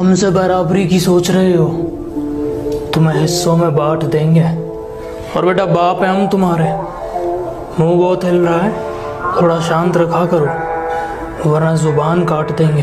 हमसे बराबरी की सोच रहे हो। तुम्हें हिस्सों में बांट देंगे। और बेटा, बाप है हम तुम्हारे। मुँह बहुत हिल रहा है, थोड़ा शांत रखा करो, वरना ज़ुबान काट देंगे।